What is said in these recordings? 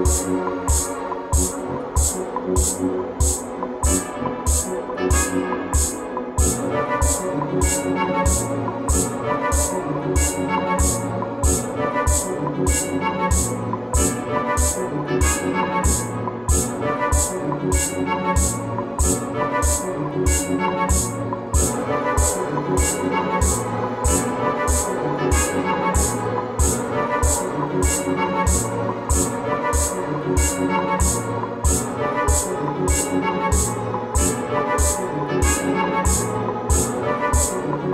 Música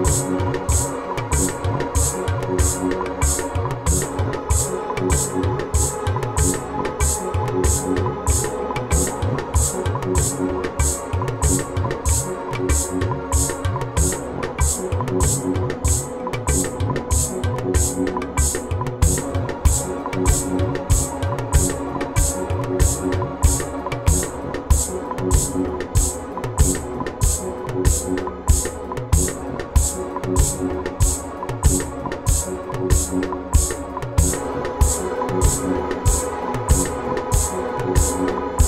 Música Thanks.